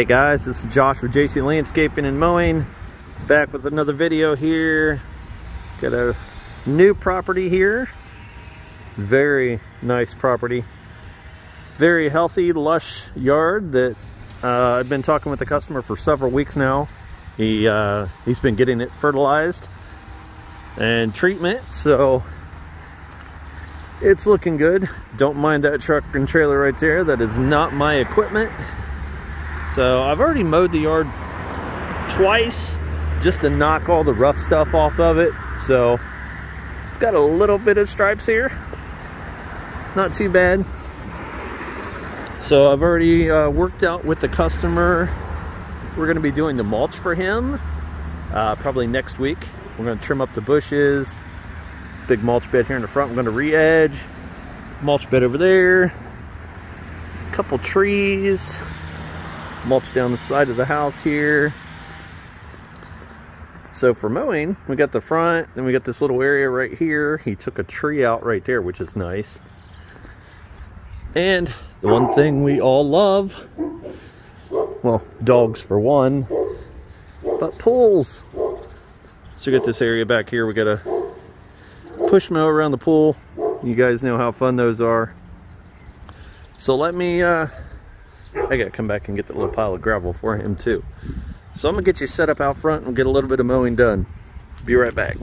Hey guys, this is Josh with JC Landscaping and Mowing. Back with another video here. Got a new property here. Very nice property. Very healthy, lush yard that uh, I've been talking with the customer for several weeks now. He, uh, he's been getting it fertilized and treatment, so it's looking good. Don't mind that truck and trailer right there. That is not my equipment. So I've already mowed the yard twice just to knock all the rough stuff off of it. So it's got a little bit of stripes here. Not too bad. So I've already uh, worked out with the customer. We're gonna be doing the mulch for him uh, probably next week. We're gonna trim up the bushes. This big mulch bed here in the front, we're gonna re-edge. Mulch bed over there. A Couple trees mulch down the side of the house here. So for mowing, we got the front, then we got this little area right here. He took a tree out right there, which is nice. And the one thing we all love, well, dogs for one, but pools. So we got this area back here. We got a push mow around the pool. You guys know how fun those are. So let me uh, I gotta come back and get that little pile of gravel for him too. So I'm gonna get you set up out front and get a little bit of mowing done. Be right back.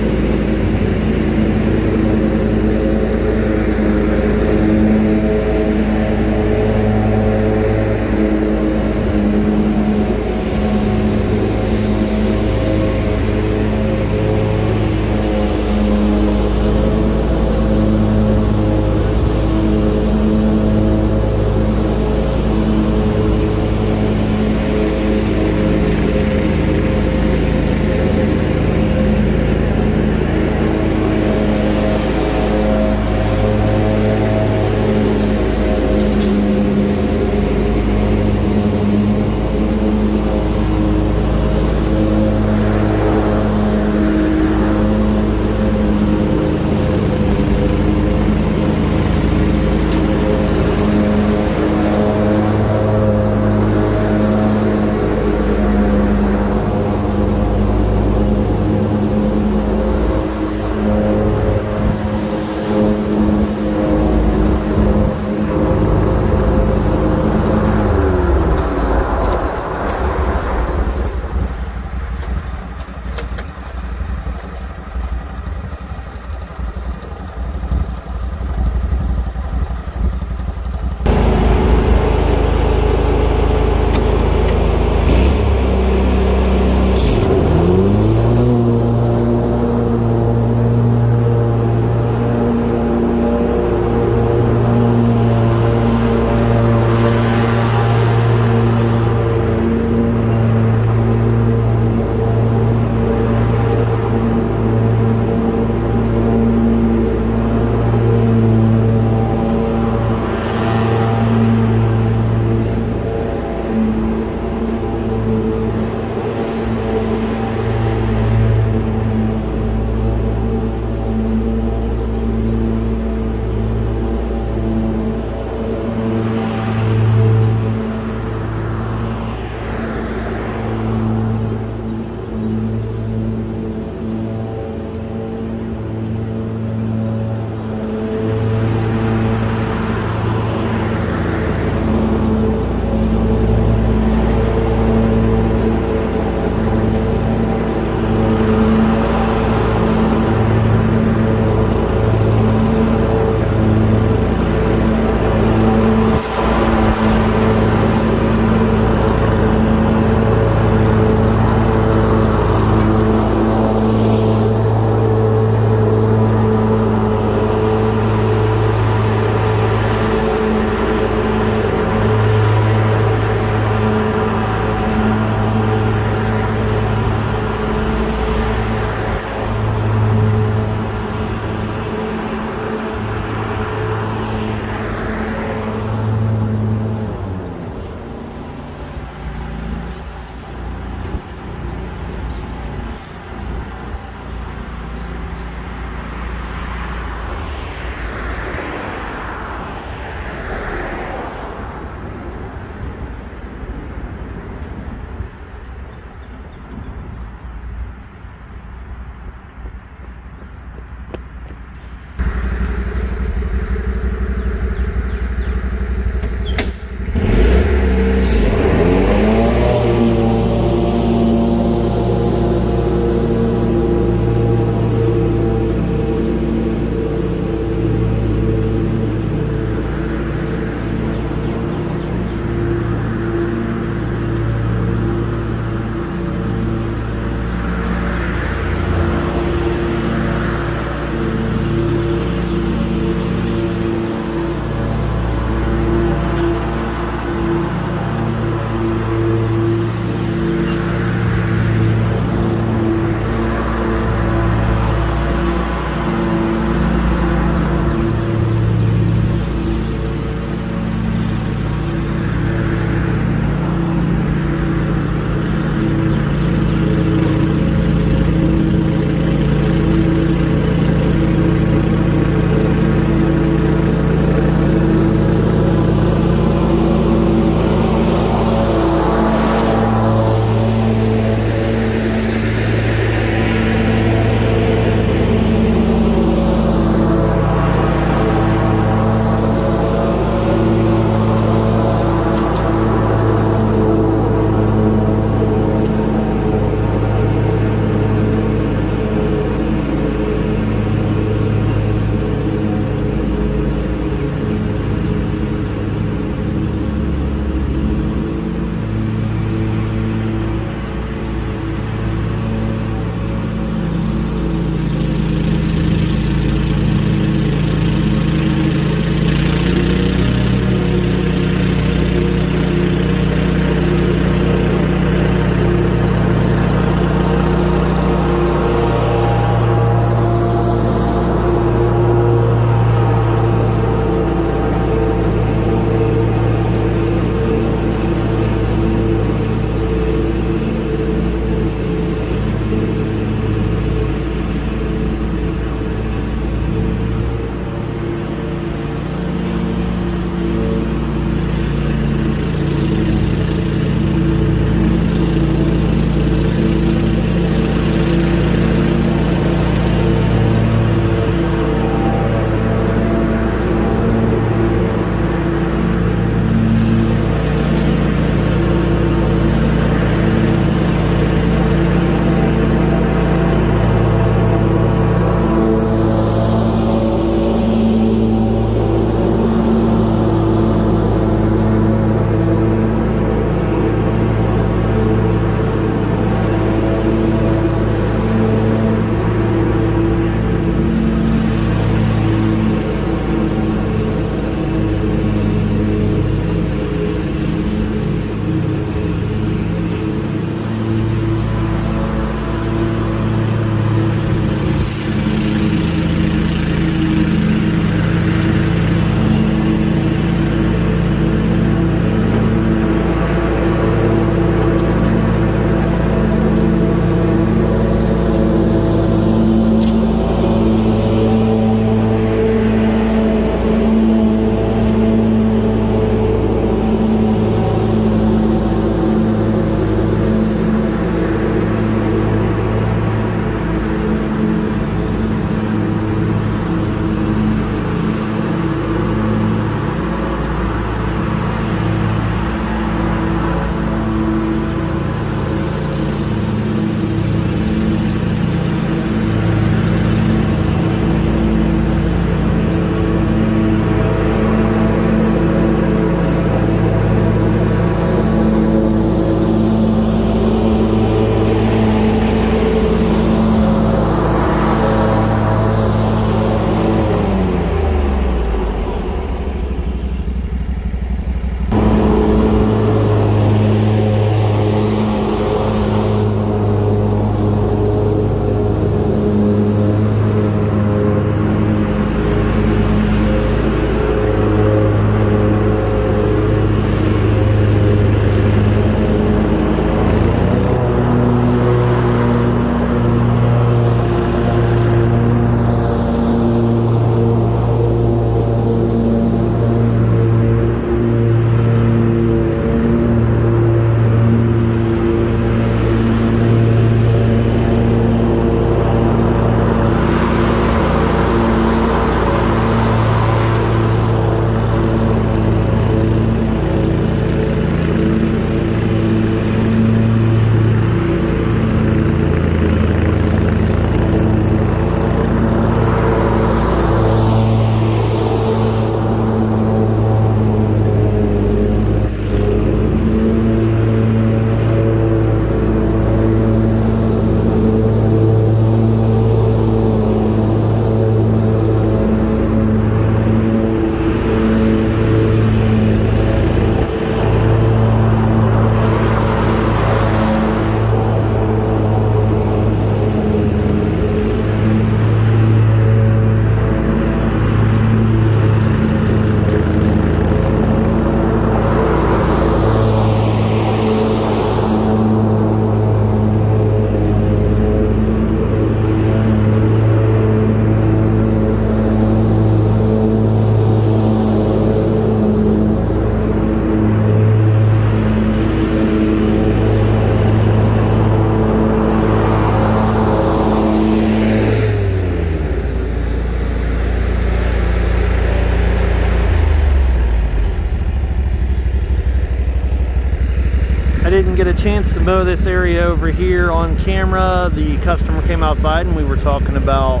Mow this area over here on camera. The customer came outside and we were talking about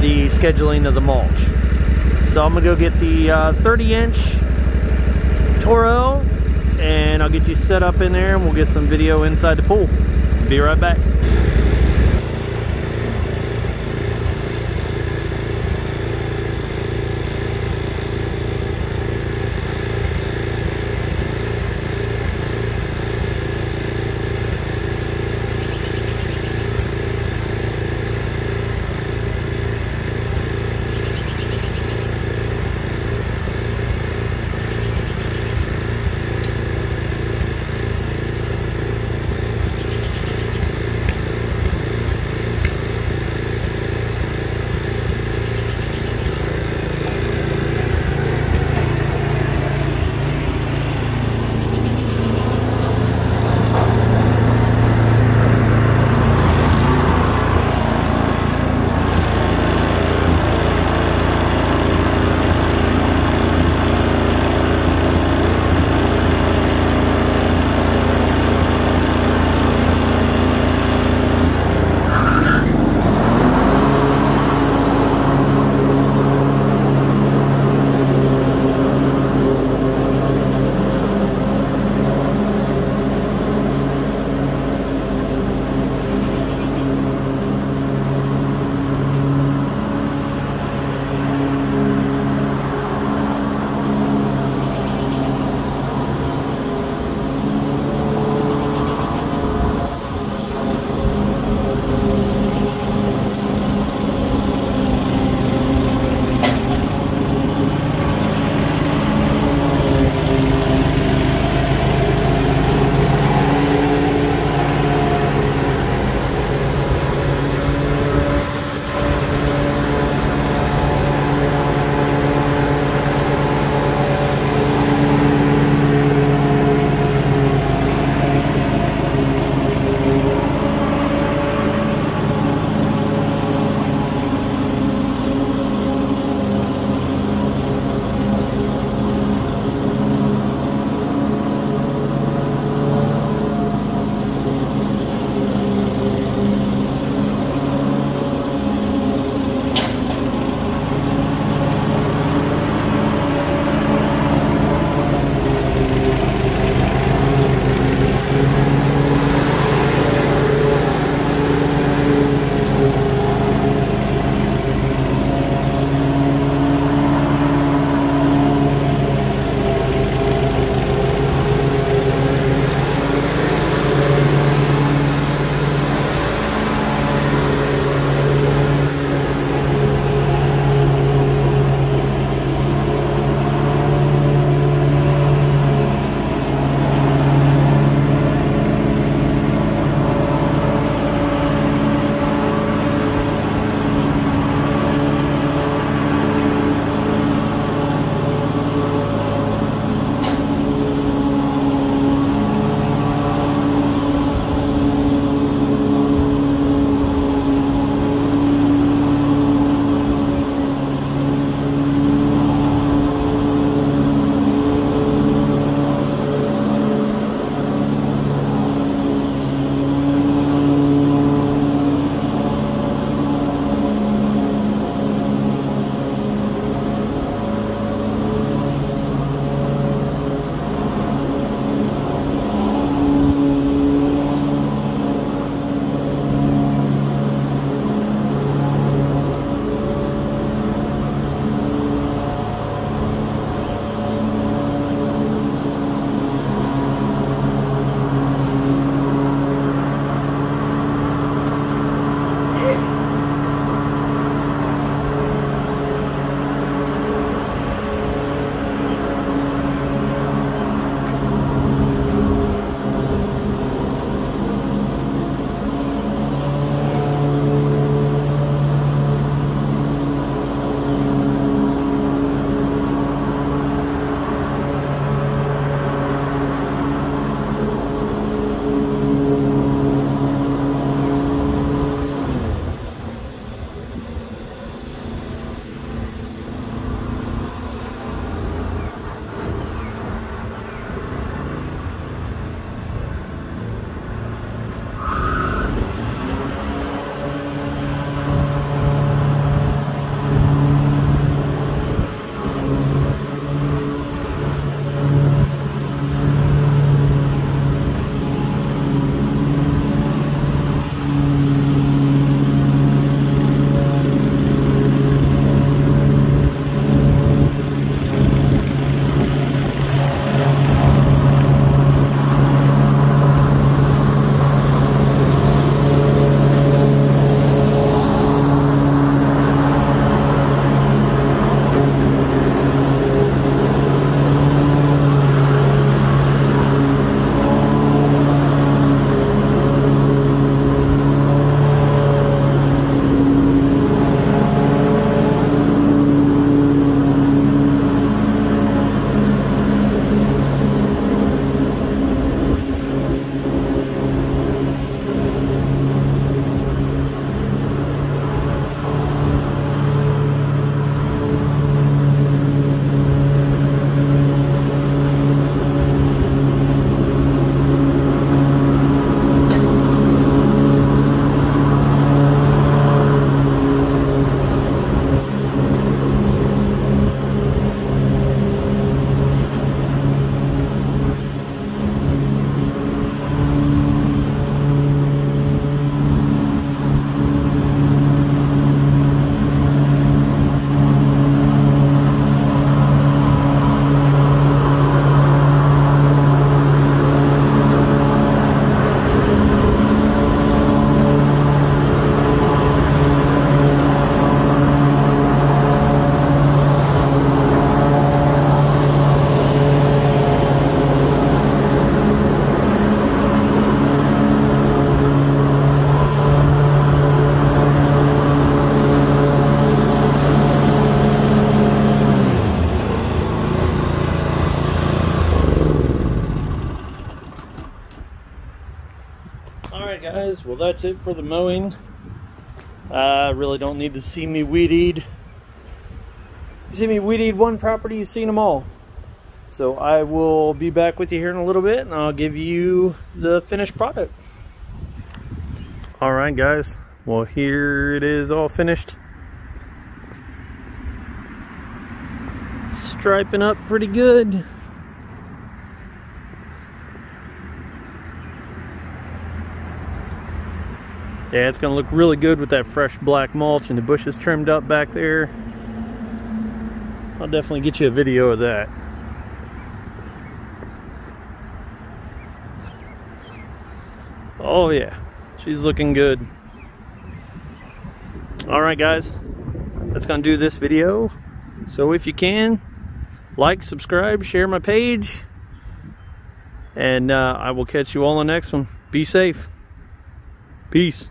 the scheduling of the mulch. So I'm gonna go get the uh, 30 inch Toro and I'll get you set up in there and we'll get some video inside the pool. Be right back. That's it for the mowing. I really don't need to see me weed eat. You see me weed eat one property, you've seen them all. So I will be back with you here in a little bit and I'll give you the finished product. All right, guys. Well, here it is all finished. Striping up pretty good. Yeah, it's gonna look really good with that fresh black mulch and the bushes trimmed up back there. I'll definitely get you a video of that. Oh yeah, she's looking good. All right, guys, that's gonna do this video. So if you can, like, subscribe, share my page, and uh, I will catch you all on the next one. Be safe. Peace.